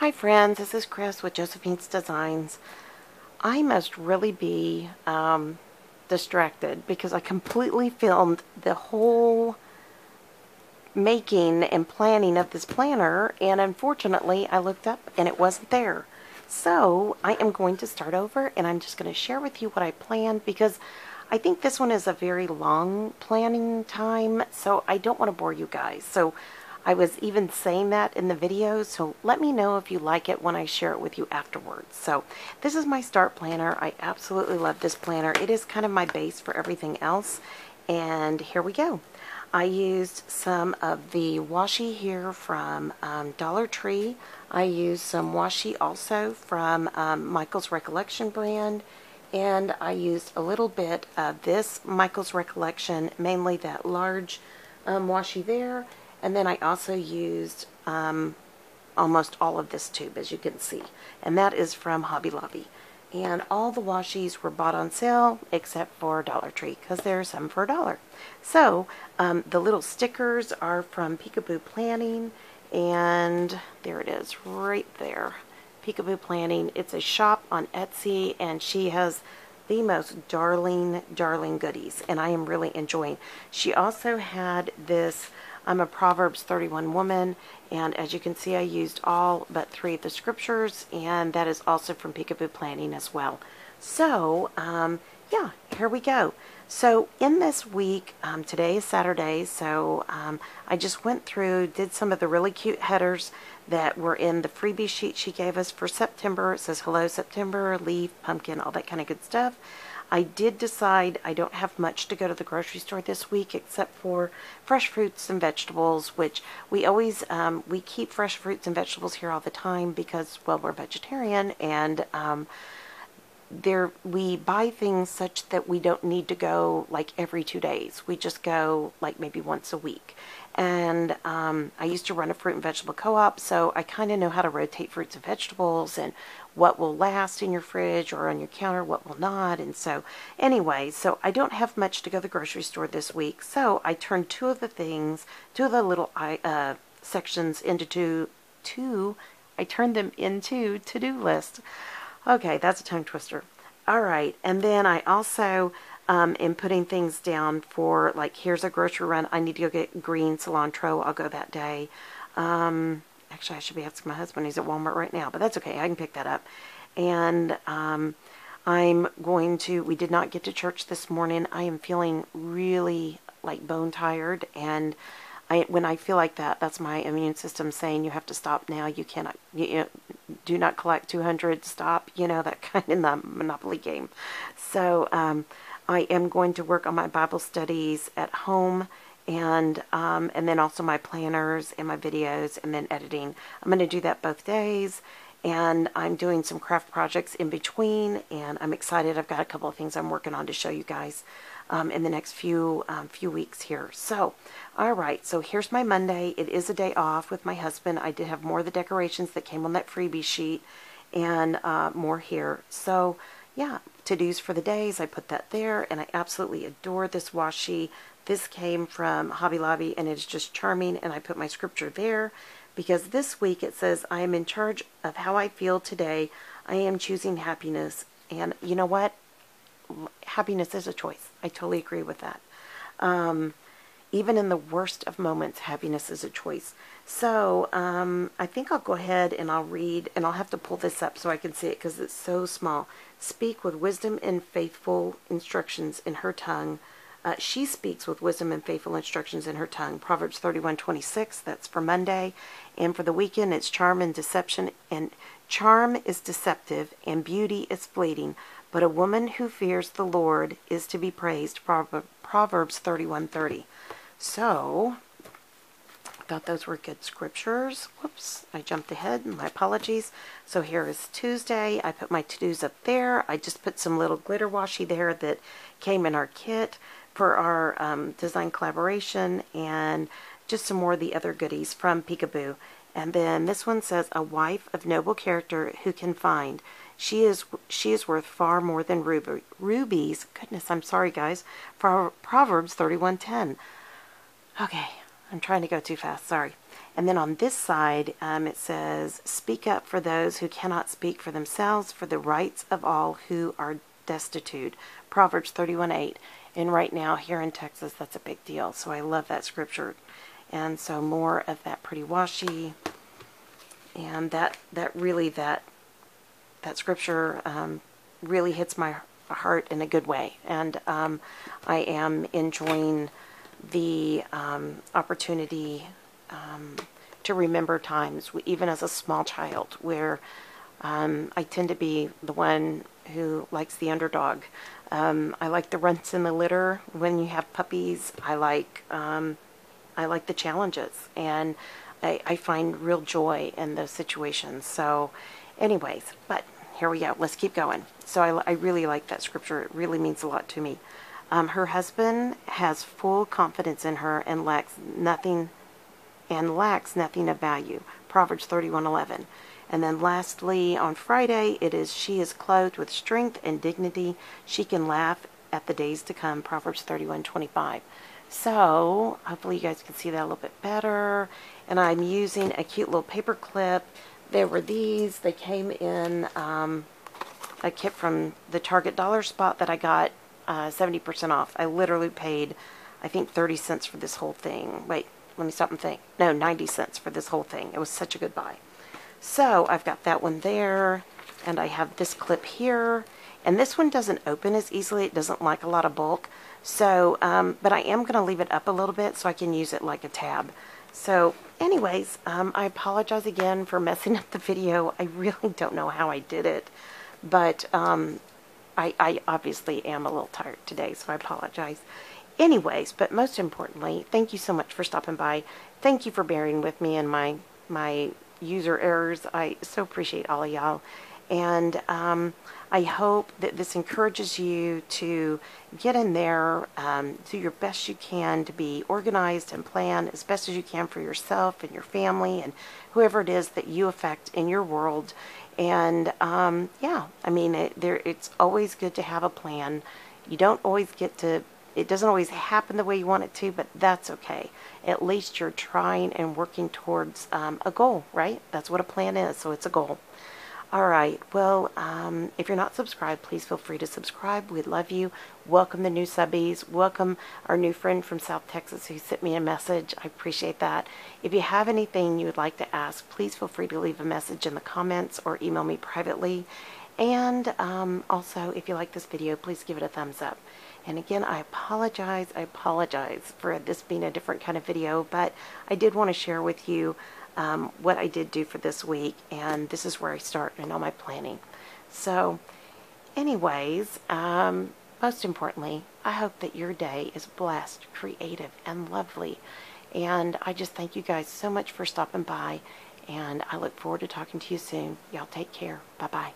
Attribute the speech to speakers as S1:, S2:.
S1: Hi friends, this is Chris with Josephine's Designs. I must really be um, distracted because I completely filmed the whole making and planning of this planner and unfortunately I looked up and it wasn't there. So I am going to start over and I'm just going to share with you what I planned because I think this one is a very long planning time so I don't want to bore you guys. So I was even saying that in the video, so let me know if you like it when I share it with you afterwards. So this is my start planner. I absolutely love this planner. It is kind of my base for everything else. And here we go. I used some of the washi here from um, Dollar Tree. I used some washi also from um, Michael's Recollection brand. And I used a little bit of this Michael's Recollection, mainly that large um, washi there and then I also used um, almost all of this tube, as you can see. And that is from Hobby Lobby. And all the washies were bought on sale except for Dollar Tree because there are some for a dollar. So um, the little stickers are from Peekaboo Planning. And there it is right there. Peekaboo Planning. It's a shop on Etsy and she has the most darling, darling goodies. And I am really enjoying. She also had this I'm a Proverbs 31 woman, and as you can see, I used all but three of the scriptures, and that is also from Peekaboo Planning as well. So, um, yeah, here we go. So in this week, um, today is Saturday, so um, I just went through, did some of the really cute headers that were in the freebie sheet she gave us for September. It says, hello September, leaf, pumpkin, all that kind of good stuff. I did decide I don't have much to go to the grocery store this week except for fresh fruits and vegetables, which we always, um, we keep fresh fruits and vegetables here all the time because, well, we're vegetarian and um, there we buy things such that we don't need to go like every two days. We just go like maybe once a week. And um, I used to run a fruit and vegetable co-op, so I kind of know how to rotate fruits and vegetables and what will last in your fridge or on your counter, what will not. And so anyway, so I don't have much to go to the grocery store this week. So I turned two of the things, two of the little uh, sections into two, two, I turned them into to-do list. Okay, that's a tongue twister. All right, and then I also um, am putting things down for, like, here's a grocery run. I need to go get green cilantro. I'll go that day. Um, Actually, I should be asking my husband. He's at Walmart right now, but that's okay. I can pick that up. And um, I'm going to, we did not get to church this morning. I am feeling really like bone tired. And I, when I feel like that, that's my immune system saying you have to stop now. You cannot, you, you do not collect 200, stop, you know, that kind of the Monopoly game. So um, I am going to work on my Bible studies at home and um, and then also my planners and my videos and then editing. I'm going to do that both days and I'm doing some craft projects in between and I'm excited. I've got a couple of things I'm working on to show you guys um, in the next few um, few weeks here. So, all right, so here's my Monday. It is a day off with my husband. I did have more of the decorations that came on that freebie sheet and uh, more here. So, yeah, to-dos for the days. I put that there and I absolutely adore this washi this came from Hobby Lobby and it's just charming and I put my scripture there because this week it says, I am in charge of how I feel today. I am choosing happiness. And you know what? Happiness is a choice. I totally agree with that. Um, even in the worst of moments, happiness is a choice. So um, I think I'll go ahead and I'll read, and I'll have to pull this up so I can see it because it's so small. Speak with wisdom and faithful instructions in her tongue uh, she speaks with wisdom and faithful instructions in her tongue. Proverbs 31:26. That's for Monday, and for the weekend, it's charm and deception. And charm is deceptive, and beauty is fleeting. But a woman who fears the Lord is to be praised. Proverbs 31:30. So, I thought those were good scriptures. Whoops, I jumped ahead. My apologies. So here is Tuesday. I put my to-dos up there. I just put some little glitter washi there that came in our kit for our um, design collaboration and just some more of the other goodies from Peekaboo. And then this one says, a wife of noble character who can find. She is she is worth far more than ruby, rubies. Goodness, I'm sorry, guys. For Proverbs 31:10. Okay, I'm trying to go too fast, sorry. And then on this side, um, it says, Speak up for those who cannot speak for themselves, for the rights of all who are destitute. Proverbs 31 8. And right now, here in Texas, that's a big deal. So I love that scripture. And so more of that pretty washi. And that, that really, that, that scripture um, really hits my heart in a good way. And um, I am enjoying the um, opportunity um, to remember times, even as a small child, where um, I tend to be the one who likes the underdog. Um, I like the runts in the litter when you have puppies. I like um, I like the challenges, and I, I find real joy in those situations. So, anyways, but here we go. Let's keep going. So I, I really like that scripture. It really means a lot to me. Um, her husband has full confidence in her and lacks nothing and lacks nothing of value. Proverbs 31:11. And then lastly, on Friday, it is she is clothed with strength and dignity. She can laugh at the days to come. Proverbs 31:25. So hopefully you guys can see that a little bit better. And I'm using a cute little paper clip. There were these. They came in um, a kit from the Target dollar spot that I got uh, 70% off. I literally paid, I think, 30 cents for this whole thing. Wait, let me stop and think. No, 90 cents for this whole thing. It was such a good buy. So I've got that one there, and I have this clip here. And this one doesn't open as easily. It doesn't like a lot of bulk. So, um, but I am going to leave it up a little bit so I can use it like a tab. So anyways, um, I apologize again for messing up the video. I really don't know how I did it. But um, I, I obviously am a little tired today, so I apologize. Anyways, but most importantly, thank you so much for stopping by. Thank you for bearing with me and my my user errors. I so appreciate all of y'all. And um, I hope that this encourages you to get in there, um, do your best you can to be organized and plan as best as you can for yourself and your family and whoever it is that you affect in your world. And um, yeah, I mean, it, there, it's always good to have a plan. You don't always get to, it doesn't always happen the way you want it to, but that's okay. At least you're trying and working towards um, a goal, right? That's what a plan is, so it's a goal. All right. Well, um, if you're not subscribed, please feel free to subscribe. We'd love you. Welcome the new subbies. Welcome our new friend from South Texas who sent me a message. I appreciate that. If you have anything you would like to ask, please feel free to leave a message in the comments or email me privately. And um, also, if you like this video, please give it a thumbs up. And again, I apologize. I apologize for this being a different kind of video, but I did want to share with you um, what I did do for this week, and this is where I start in all my planning. So, anyways, um, most importantly, I hope that your day is blessed, creative, and lovely. And I just thank you guys so much for stopping by, and I look forward to talking to you soon. Y'all take care. Bye bye.